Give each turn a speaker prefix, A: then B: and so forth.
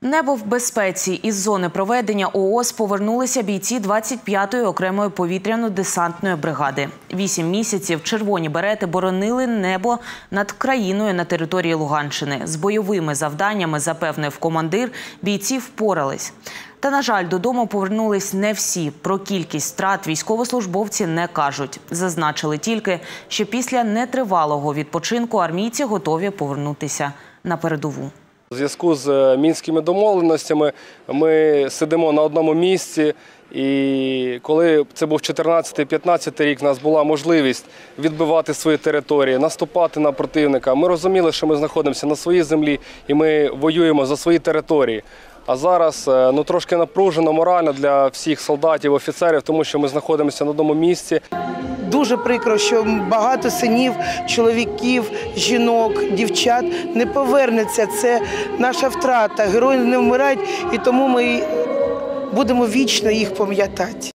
A: Небо в безпеці із зони проведення ООС повернулися бійці 25-ї окремої повітряно-десантної бригади. Вісім місяців червоні берети боронили небо над країною на території Луганщини. З бойовими завданнями, запевнив командир, бійці впорались. Та, на жаль, додому повернулись не всі. Про кількість втрат військовослужбовці не кажуть. Зазначили тільки, що після нетривалого відпочинку армійці готові повернутися на передову.
B: У зв'язку з е, мінськими домовленостями ми сидимо на одному місці. І коли це був 14-15 рік, у нас була можливість відбивати свої території, наступати на противника. Ми розуміли, що ми знаходимося на своїй землі і ми воюємо за свої території. А зараз е, ну трошки напружено морально для всіх солдатів, офіцерів, тому що ми знаходимося на одному місці.
C: Дуже прикро, що багато синів, чоловіків, жінок, дівчат не повернеться. Це наша втрата. Герої не вмирають, і тому ми будемо вічно їх пам'ятати.